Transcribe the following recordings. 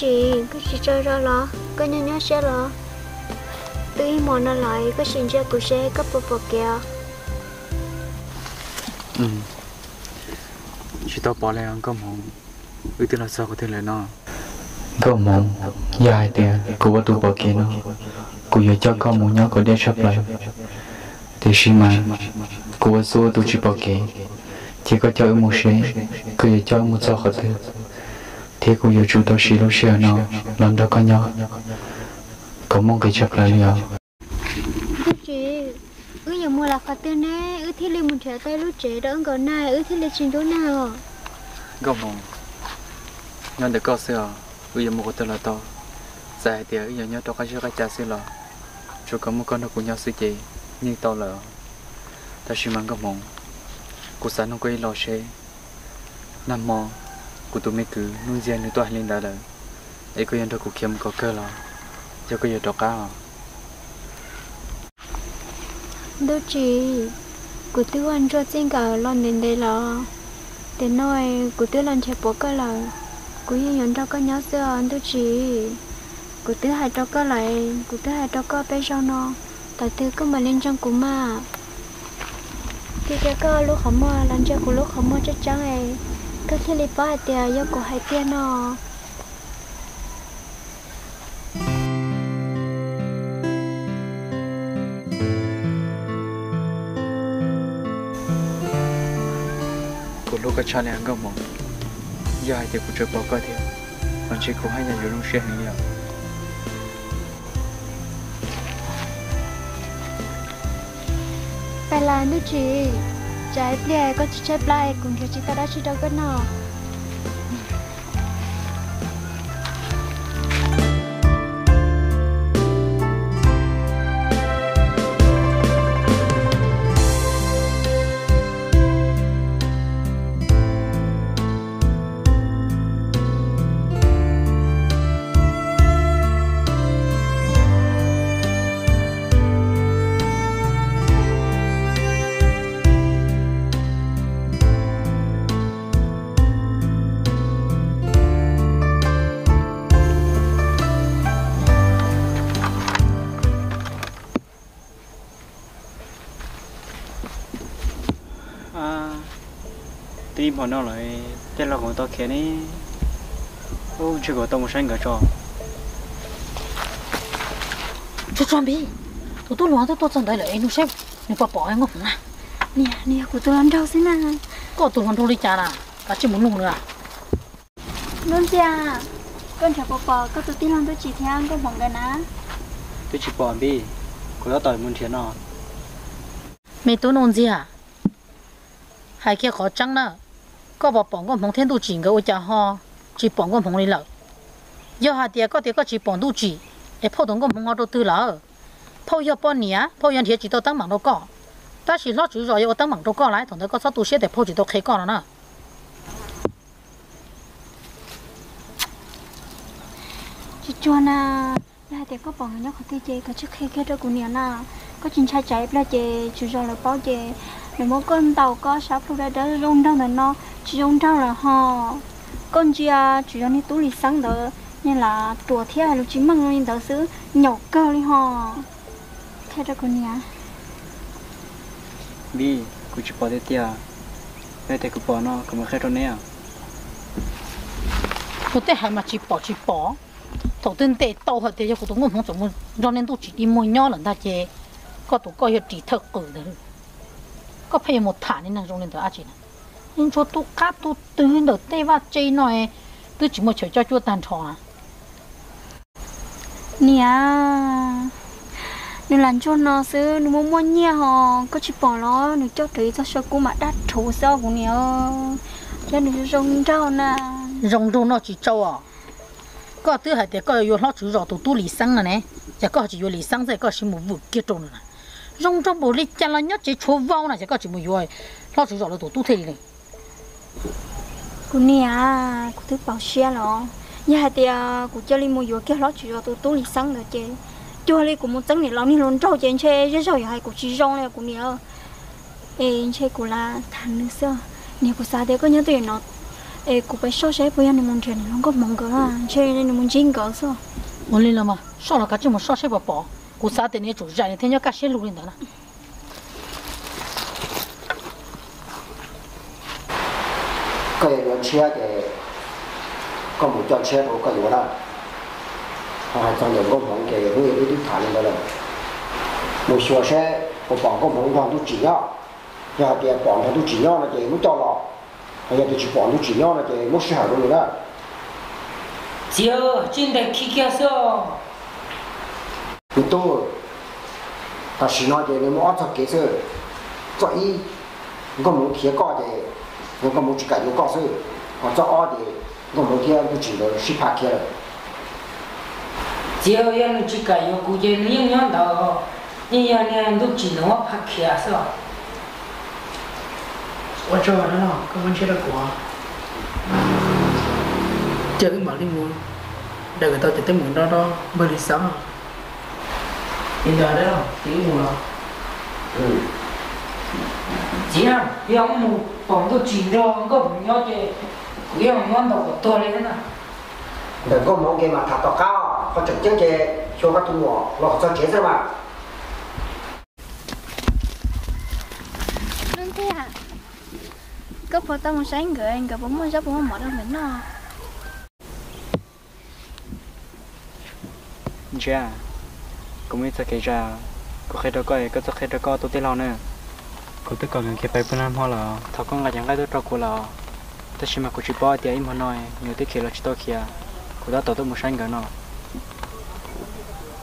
chị cứ chỉ chơi ra lo có nhớ nhớ xe lo. Tự ý mòn nó lại có xin chơi của xe có bò bò kìa. Ừ. Chỉ tao bỏ lại ăn có mong ư tên là sao có thể lại nó có mong dài tiền của vợ tụ bỏ kia nó. Của giờ cho con muốn nhớ có đeo sắp lại. Thì khi mà của số tụ chỉ bỏ kia. Chỉ có cho một xe cứ giờ cho một sao khó thứ thì của giờ chủ tao xí lúc xưa nó làm đó có nhau có mong cái chắc lại liệu chị ư giờ mua là khó tên nè ư thì lên một trẻ tay lúc trẻ đỡ còn này ư thì lên trình chỗ nào? Có mong nhân được có xưa ư giờ cái tên là to dài tiền ư giờ nhớ tao cái chưa cái cha xưa là cho có một con nó của nhau xí chị nhưng tao là ta chỉ mang có mong cuộc sống nó quay lo xe nằm mò của tụi mấy cứ nuôi riêng nuôi toa lên đã là ấy có yên thôi cuộc kiếm có cơ là cho có giờ đó cá à đâu chị cụ tư anh cho xin cả lon đến đây là để nói cụ tư lần chạy bỏ cơ là cụ yên nhận cho có nhớ xưa anh đâu chị cụ tư hai cho cơ lại cụ tư hai cho cơ bây giờ nó tại tư cứ mà lên trong cụ mà thì cái cơ lúc không mơ lần chơi của lúc không mơ chắc chắn ấy cái thì lấy ba tiền yêu của hai tiền nó của lúc cái cha này ăn có mong dài thì của chơi bỏ coi thì còn chỉ có hai nhà อยู่ trong xe hình nhiều là nữa chị trái bia có chỉ trái bia cùng cho chị ta đã chỉ đâu cái nào? À tí bọn nó lại tên là của tao kia này ô chưa có một sinh cả cho chú chuẩn bị tôi tôi loạn tôi tôi chẳng thấy là em nó xem. Nếu bà bỏ em ngọc nè nè nè của tôi làm đâu thế nào? Có tôi hoàn thô đi chả nè. Bà chỉ muốn nung nữa à? Luôn cha con chào bò bò có tôi tin lòng tôi chỉ theo anh con bằng cái ná tôi chỉ bỏ đi. Của tao tỏi muốn thiệt nó mẹ tôi nôn gì à hai kia khó chăng nữa có bà bỏ con phong thiên tu chỉ cái ôi cha ho chỉ bỏ con phong đi lợi giờ hai tia có tia có chỉ bỏ tu chỉ để phô đồng con phong họ đâu tư lợ phô giờ bỏ nhỉ phô yên thiệt chỉ tao tăng mạng đâu có ta chỉ lo chủ rồi ở tăng mạng đâu có lại thằng đó có sao tu sửa để phô chỉ tao khai con nữa chị cho na là thì có bằng nhóc họ chơi có chiếc khe khe đó của nè na có chuyện trai chạy là chơi chủ rồi là bao chơi nếu mỗi con tàu có sáu phụ ra đó rong đâu là nó chỉ rong đâu là ho con chia chủ yếu như tú lì sáng đó nên là tuổi thế lúc chỉ mong lên đó xứ nhậu cơ đi ho khe đó của nè đi cứ chỉ bỏ đi bây giờ cứ bỏ nó có mà cái đó nè có thể mà chỉ bỏ chỉ bỏ thầu tiên tệ tàu hết thì cho tụi ngôn không chuẩn muốn cho nên tôi chỉ đi mua nhỏ lần ta có tụi coi hiện chỉ thực cử đấy có phải một thả nên năng trong lên đó à chị nè nhưng cho tôi cắt tôi từ đầu tê vào chơi nói tôi chỉ muốn chơi cho chúa tàn trò à nè làm cho nó xứ nếu muốn mua nhia họ có chỉ bỏ nó nếu cho thấy cho số cũ mà đắt sao của nè cho nên rong rau nè rong rong nó chỉ trâu à có thứ hai thì có yêu nó chủ rõ tụ tu lý sang này nè chỉ có chỉ yêu sang thì có chỉ một vụ kia trộn nè rong rong bộ lý chả là nhất chỉ chua vào này chỉ có chỉ một yêu nó chủ rõ là tụ tu thế này của nè của thứ bảo xe nó nhà thì của cho linh mua vô kia nó chỉ cho tôi tôi lý sang được chứ cho linh của một tấn này nó đi luôn trâu trên xe rất rồi hay của chỉ rong này của nè ê xe của là thằng nữa sao nè của sao thế có nhớ tiền nó ê cụ phải so sánh với anh muốn chuyện nó có mong cái à chơi nên muốn chính cái sao ổn lên 上了课这么上，谁不饱？我三等你走，热的天天要干些路你得了。个人吃的给，个人叫吃，个人用他，还有咱们工厂给，每一点钱都了。我学生，我放个、忙房都重要，然后给放都重要了，给没到了，还有都去放都重要了，给没小孩都没了。姐，正的去电视。你都，他是那的你冇按照给是，做一，我冇贴高的，我冇去改有高手，我做二的，我冇贴不知道是怕贴了。 Chiều em nó chỉ cả yêu cụ chơi liên nhon đó, nhưng em này lúc chỉ nó phát kia sao? 我这完了，跟我吃了果。chờ cái bảo đi mua đợi người ta chỉ tới mượn đó đó bơi đi sáng hiện giờ đấy đâu chỉ mua rồi Ừ. Chị à, em một bọn tôi chỉ rồi, có một nhau chơi, cụ em nhon đó của tôi lên nè. đừng có mong cái mà thả to cao có trực tiếp chế cho các tu mỏ nó cho chế ra mà nên thế à có phải tao muốn sáng người anh gặp bóng muốn giúp bóng mở đâu mình nó cha cũng biết cái ra có khi đó coi có khi đó coi tôi tới lâu nữa. Cô tôi còn cái bài bên hoa là thằng con là chẳng cái tôi cho cô là tôi chỉ mà cô chỉ bỏ tiền im nói nhiều tới khi là chỉ tôi kia cô đã tổ tôi một sáng cái nó.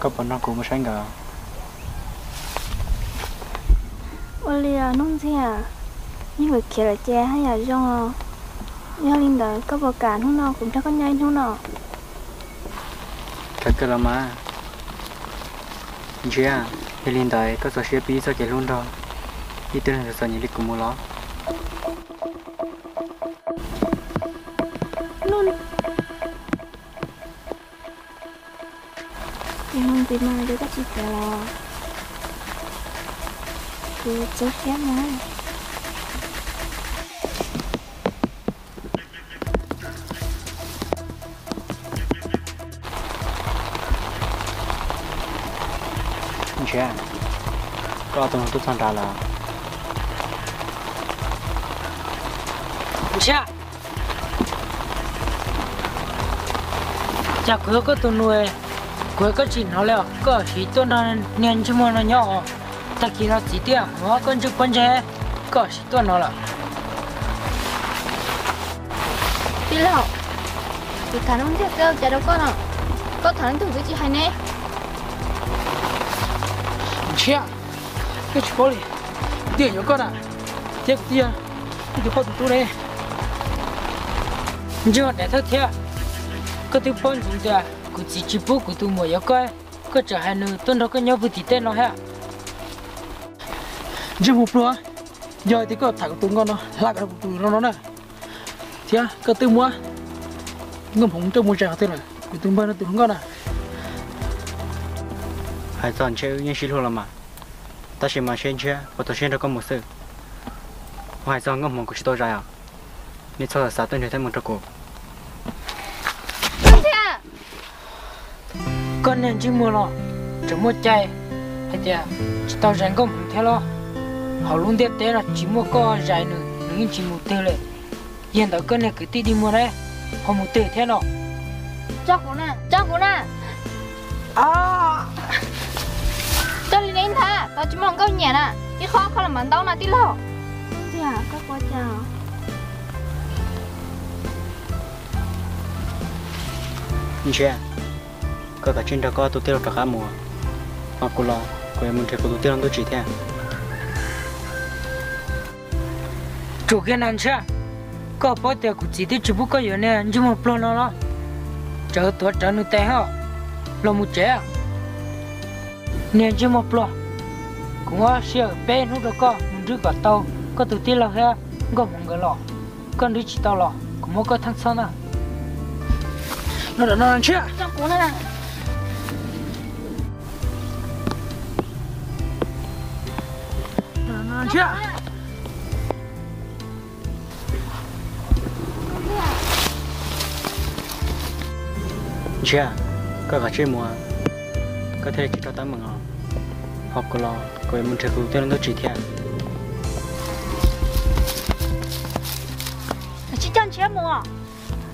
Có bọn nó cũng một sáng cái Ôi à nông thế à? Nhưng mà kia là che hay là do do linh đời có bờ cả nó nó cũng chắc có nhanh nó nó cái cái là mà chứ à thì linh đại có số xe bí số cái luôn đó đi tới là số nhiều lịch cũng mua lo luôn. Em không tìm mà để các chị phải lo cứ chết chết mà cha có tôi tôi sang ra là Cha. Cha cứ có tụi nuôi, cứ có chỉ nó leo, có chỉ tụi nó nên chứ mà nó nhỏ, ta khi nó chỉ tiền, nó con chụp con chế, có chỉ tụi nó là. đi lâu thì khả năng thiết cơ chả đâu có nào có thử cái chị hay nè chia. Cái chỗ này tiền nhiều con à tiếc tiền thì có tụi tôi đây. Nhưng mà để thôi theo, có tụi bọn chúng ta, cứ chỉ chỉ bố của tụi mua yếu coi, có trở hai nữ tuần đó có nhau với tí tên nó ha. chưa một luôn giờ thì có thằng tụi con nó là cái tụi nó nó nè. Thì à có tụi mua ngâm hồng cho mua trả thế này của tụi bên nó tụi con à hai tuần chơi những xí luôn là mà ta chỉ mà xem chơi và tôi xem được có một sự hai tuần ngâm một của tôi ra à nếu cho là sao tôi thấy một trò cổ thế à Con nên chỉ mua nó, chỉ mua chay, hay chưa? Chỉ tao rèn công không theo lo. Họ luôn tiếc tế là chỉ mua có dài nữa, nhưng chỉ mua tiêu lệ. Hiện tại con này cứ tí đi mua đấy, họ mua tiêu theo nó. cho cô nè cho cô nè À, tao chỉ mong câu nhẹ nè cái khó khó là mình đâu nè tí thế à các cô chào chơi có cả trên đó có tôi tiêu được cả mùa mà cô lo cô em muốn thấy cô tôi tiêu tôi chỉ theo chủ cái này chứ. Có bao tiêu của chỉ chỉ bút có yếu nè, nhưng mà plon nó nó. Chờ tuổi chờ nó té hả? Lo một trẻ. Nè chỉ một plon cũng có xe bé nó đó có mình rước vào tàu có từ tiên là ha có một người lọ. Con đứa chỉ tàu lọ cũng có cái thằng sau nè à. nó đã nó ăn chưa ăn chưa? Chưa có cả chơi mùa. Có thể chỉ cho tắm mừng không? Học có lo có mình chơi cũng tên nó chỉ theo chỉ chẳng chế mua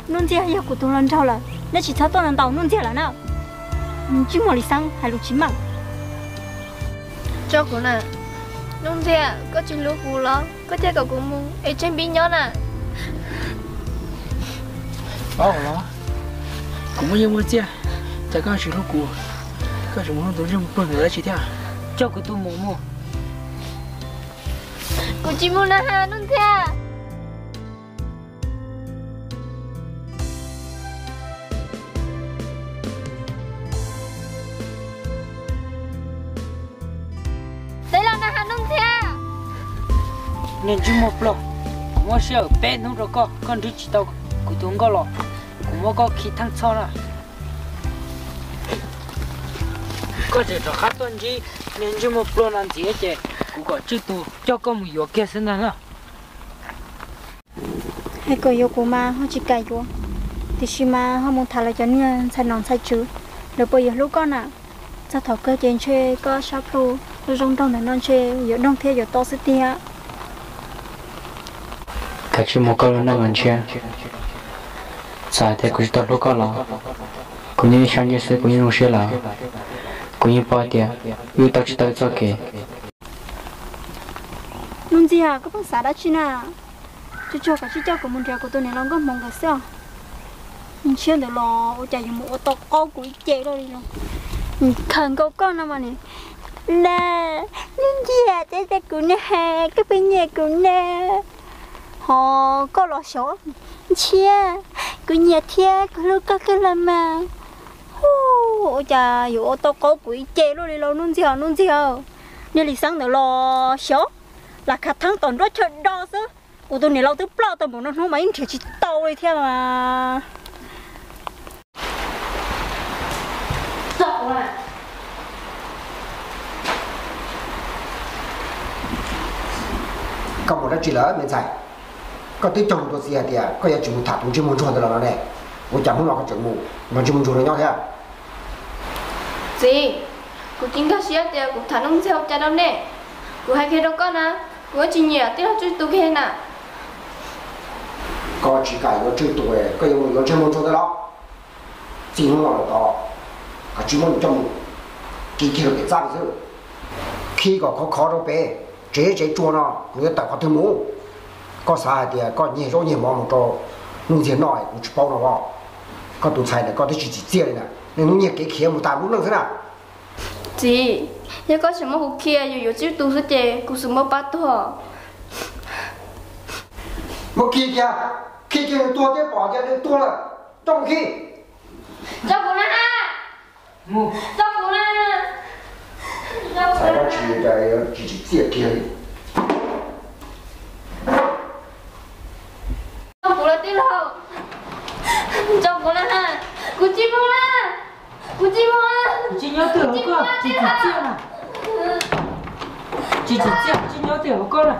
nôn chia hay của tôi lần sau là nó chỉ sao tôi lần đầu nôn chia là nào? Chỉ mua đi sang hay lục chín mà cho cô nè. Nôn chia có chuyện lúc cũ lo có thể cậu cũng muốn ấy trên bên nhớ nè. Bao lo. Cũng có nhiều mua chia chả có chuyện lúc cũ có chuyện muốn tôi chỉ muốn người chỉ theo cho cô tôi mua mua. Cô chỉ muốn là ha nôn chia đây là na ha nôn chia nên chỉ một lo mua xe ở bên nó rồi có con đi chỉ tao tôi không có cũng mua có khi thằng sau là có thể cho khách tuần gì nên chỉ một lo ăn gì hết cũng có chữ tu cho có một yếu kia sinh ra hay có yếu của mà họ chỉ cài vô, thì khi mà họ muốn thả lại cho nên sai nón sai chứ. Được bây giờ lúc con à sao thọ cơ trên chơi, có sao lu rồi rong trong này non chơi giờ đông thế giờ to sẽ tia. Cả chỉ một câu nó ngần chưa? Sai thế? Cũng tốt lúc con là cũng như sáng như sẽ cũng như nông sẽ là cũng như bao tiền yêu tao chỉ tao cho kể. Nông gì à có bằng xã đã chi nào chú cho cả chú cho của mình ra của tôi này lòng có mong cái sao? Mình chưa được lo chạy dùng một ô tô ô của chạy rồi đi luôn. Khẩn câu con nào mà nè là nông gì à chạy chạy của nè cái bên nhà của nè họ có lo số chia, của nhà thia của lúc các cái làm mà ô chà dù ô tô có của chạy rồi đi lo nông gì à nông gì à nên lý sáng được lo số là cả tháng tuần rất chơi đo chứ. Của tôi này lâu tới bao tôi muốn nó không mấy chỉ chỉ tàu đi theo mà. Sợ à có một cái chuyện lớn mình sai có tới trong tôi xia thì có nhà chúng thả chúng chúng muốn là này tôi chẳng muốn lo cái chuyện mù mà chúng muốn chọn được nhau thế gì cô tính cái gì thì cô thằng ông theo cha đâu nè cô hay cái đâu có à cô chỉ nhẹ tiếc là chú tu cái nè có chỉ cái nó chữ tuổi có nhiều nó chuyên môn cho đó chỉ nó lo đó à chuyên môn trong kỳ kỳ cái dạng chứ khi có khó khó đâu bé chế chế chua nó người ta có thứ mũ có sai thì có nhiều số nhiều món cho nông thế nói cũng chỉ bao nó vào có tụ xài này có thể chỉ chỉ chia này nè nên nông nghiệp cái kia một tạm lúc nữa thế nào gì nếu có什么好 kia 又有只读书的故事么巴多 một kia kia kia kia tua cái bỏ kia tua là trong khi cho cô nè mua cho cô nè cho cô才要 nè 去在要自己借kia cho cô là tiếc đâu cho cô nè cô chỉ mua nè Cô chỉ mua chỉ nhớ tưởng cơ chỉ chỉ chia à chỉ chỉ chia chỉ nhớ tưởng cơ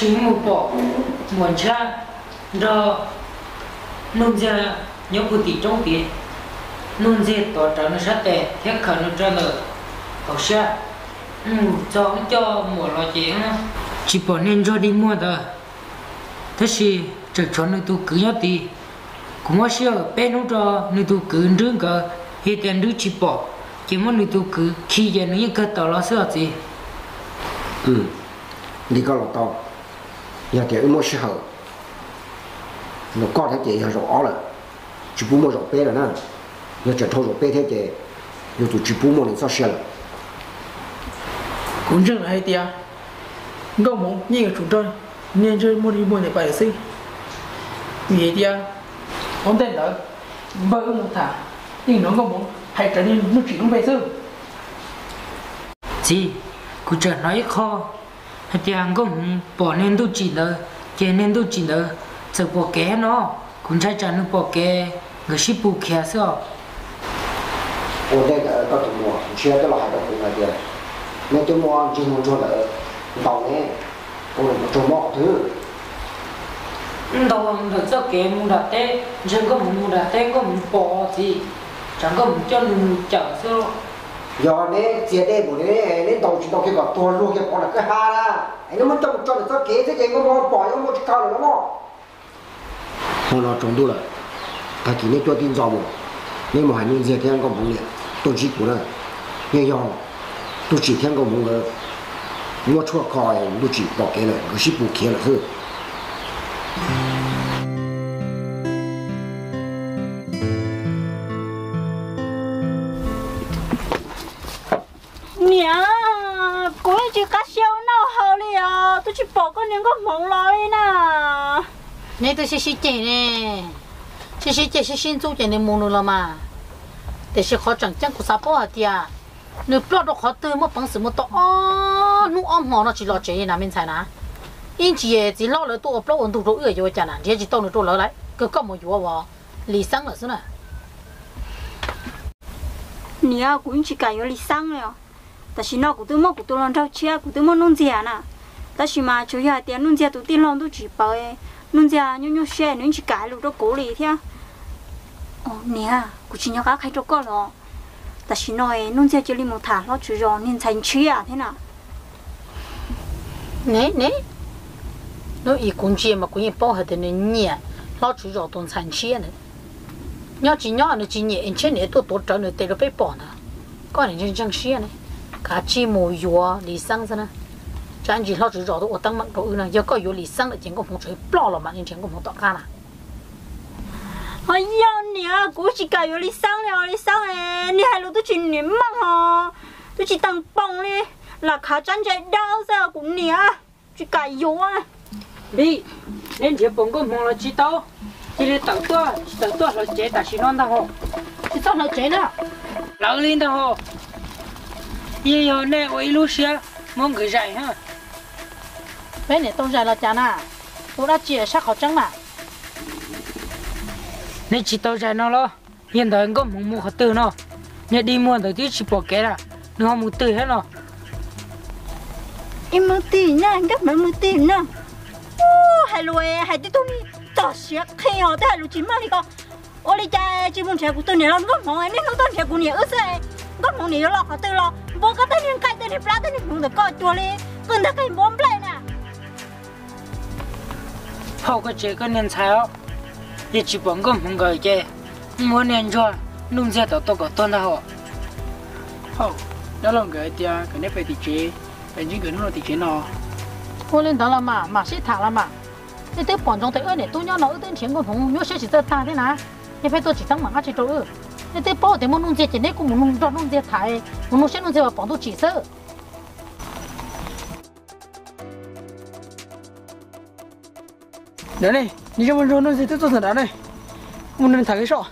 ta chỉ một bỏ muốn cha rồi nông ra nhớ cụ tỷ trong tiền nông gia tỏ trở nó sát tệ thiết khẩn nó trở là học xa ừ cho cho mùa lo chuyện chỉ bỏ nên cho đi mua đó thế thì trực cho nó tu cứ nhớ tỷ cũng có xe bên nó cho nó tu cứ đứng cả hiện tại nó chỉ bỏ chỉ muốn nó tu cứ khi giờ nó cái tàu lo sợ gì ừ đi có lọ to giờ thì một sự hậu. Nó có thể chị rõ là chỉ bố một rõ bé rồi nè giờ chỉ thôi rõ bé thế chị. Giờ tụi chỉ bố một lần sao xe là. Cũng rất là hay tia. Ngô như là chúng tôi nên chơi mua đi mua để bài sinh. Vì tia ổn tên đó bởi một thả. Nhưng nó có muốn hãy trở nên nó chỉ đúng về sư chị cứ chờ nói khó tiếng cũng bỏ nên tu chỉ đó chế nên tu chỉ đó giờ bỏ kế nó cũng chắc chắn nó bỏ kế người ship bu kia sao ổn định ở các tụ mua chưa tới loại đó cũng là gì nên tụ mua chỉ muốn cho là đầu này cũng là tụ mua thứ đầu ông được cho kế mua đặt tê chẳng có mua đặt tê có mua bỏ gì chẳng có mua cho chở sao giờ nè chia đây bộ này nên đầu chỉ đầu cái gọi tua luôn cái còn là cái ha là. Anh nó mất trông cho được cho kế thế cái nó bỏ bỏ nó một cao nữa mà hôm nó trông đủ rồi cái kỹ này cho tin rõ một nên mà hai nhân diện thiên công muốn liền tôi chỉ của nó nghe nhau tôi chỉ thiên công muốn là mua chua khỏi, tôi chỉ bỏ cái này, cứ ship bù kia là hư 了，都去报个两个梦来呢。你都是是真的，是是这是新组建的梦路了嘛？但是好整整个啥包的啊？你不要都好多么本事么多哦，侬按忙了去老这那边才呢？因此只老了多不温度都饿就讲了，这就到了多老来，个干么药哇？离生了是呢？你要滚去改有理想了，但是那古都么古都让着吃，古都么弄这样呐？ ta chỉ mà chủ yếu tiền nung gia tụi tiền lòng tụi chỉ bảo ấy nung gia nhung nhung xe nung chỉ cái lụt đó cố lì thế ồ nè à, cũng chỉ nhau cá khai rồi ta chỉ nói nung gia chỉ li một thả nó chủ yếu nên thành chi à thế nào? Nè nè. Nó ý cũng chỉ mà cũng bảo hết nên nhẹ. Nó chủ yếu toàn thành chi à này nhau chỉ nhau nó chỉ nhẹ trên này tôi tôi trở nên tiền nó bị bỏ nè. Con này chân chân chi à này cá chi mồi yếu lý sang ra nè chẳng chỉ lo chỉ rõ tôi tăng mạnh độ nè giờ có yua lý sang là chỉ có phong chơi bỏ rồi mà nhưng chỉ có phong tọt ca nè ai ya nè cố chỉ cả yua lý sang nè lý sang nè nè hai lúc tôi chỉ niệm măng hả tôi chỉ tăng bông đi là khá chân chạy đau sao cũng nè chỉ cả yua đi nên chỉ bông có mong là chỉ tao chỉ là tao tua tao tua là chế ta chỉ non tao hồ thì sao nó chế nè lão lên tao ye yo nè ôi lu xia mong người dạy ha bên này tôi dạy là chả nè tôi đã chia sắc họ trắng mà. Nên chỉ tao dạy nó lo. Hiện tại có mong mua họ từ nó. Nhớ đi mua tí chỉ bỏ cái là nó không mua từ hết nó. Em mua tiền nha các bạn mua tiền nha. Ô hai lùi hai tí tôi đi tao sẽ khi họ tới lũ chín mà đi con. Ô đi cha chỉ muốn chơi của tôi này lắm. Có mong nên không? Tôi chơi của nhiều ư sẽ có mong nhiều lo họ tôi lo. Bố có tới những cái tới những plát tới những không được coi chua đi còn ta cái bom play phao cái chế cái nên sao để chỉ bằng cái mông cái chế muốn nên cho nung xe tao có tôn tao họ đó là cái tia cái phải thì chế phải những cái nó thì chế nó cô lên đó mà mà sẽ thả là mà thế thế bọn chúng thấy ơi để tôi nhớ nó tên chiến của phụng sẽ chỉ tao ta thế nào phải tôi chỉ thắng mà chỉ tôi ơi thế thế bỏ thì muốn nung xe chỉ nếp cũng muốn nung cho nung xe thải muốn nung xe nung xe và bọn tôi 手。đấy này, như cho mình rồi nó sẽ tiếp tục thật đấy, mình nên thả cái sọ.